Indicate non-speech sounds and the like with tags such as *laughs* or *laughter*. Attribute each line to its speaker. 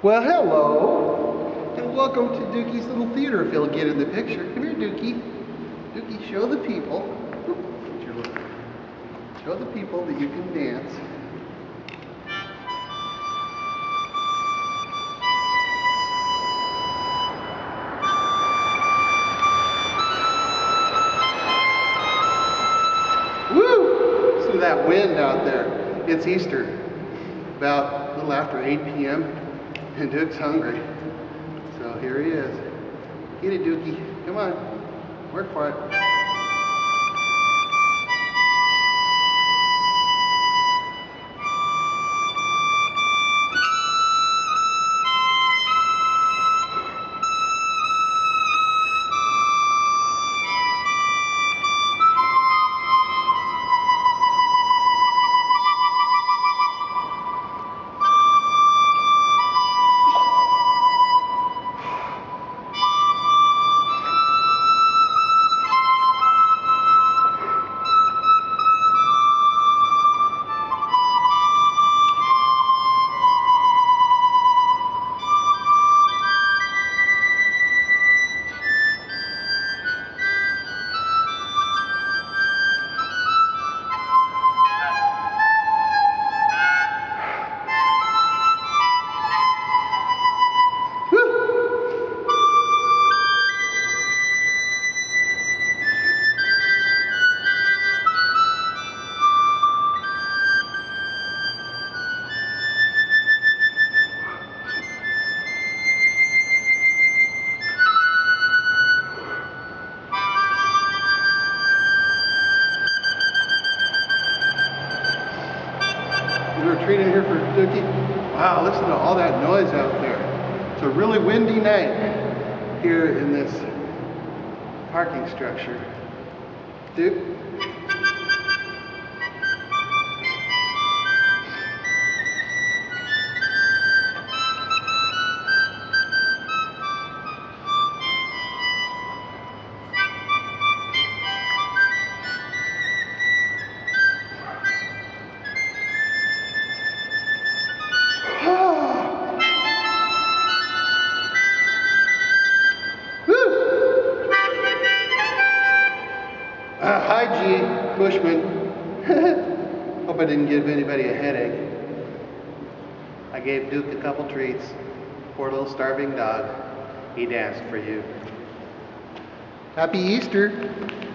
Speaker 1: Well, hello, and welcome to Dookie's Little Theater, if you'll get in the picture. Come here, Dookie. Dookie, show the people. Show the people that you can dance. Woo! That wind out there. It's Easter, about a little after 8 p.m., and Duke's hungry. So here he is. Get it, Dookie. Come on. Work for it. Is there a treat in here for Dookie? Wow, listen to all that noise out there. It's a really windy night here in this parking structure. Duke? Bushman. *laughs* Hope I didn't give anybody a headache. I gave Duke a couple treats. Poor little starving dog. He danced for you. Happy Easter.